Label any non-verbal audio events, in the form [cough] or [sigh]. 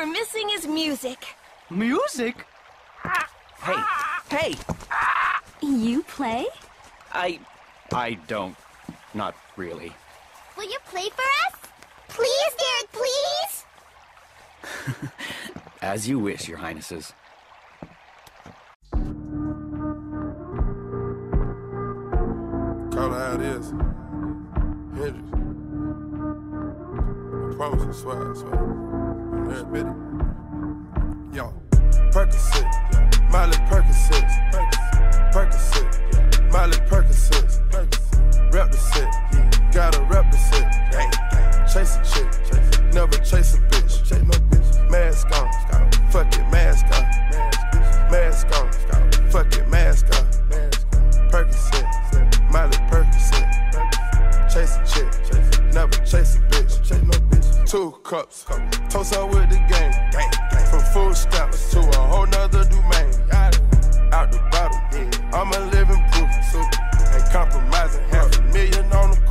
we're missing is music. Music? Hey, hey! You play? I. I don't. Not really. Will you play for us? Please, Derek, please? [laughs] As you wish, Your Highnesses. Call it how it is. Hendrix. I promise, I swear, I swear. Heard Yo, Percocet, Molly Percocet, Percocet, Molly Percocet, rep the set, gotta rep the set. Chase a chick, never chase a bitch. Chase no bitch. Mask on, fuck it, mask on. Mask on, fuck it, mask on. Percocet, Molly Percocet. Chase a chick, never chase a bitch. Two cups, toast up with the game. From food stamps to a whole nother domain. Out the bottle, I'm a living proof. Ain't compromising, half a million on the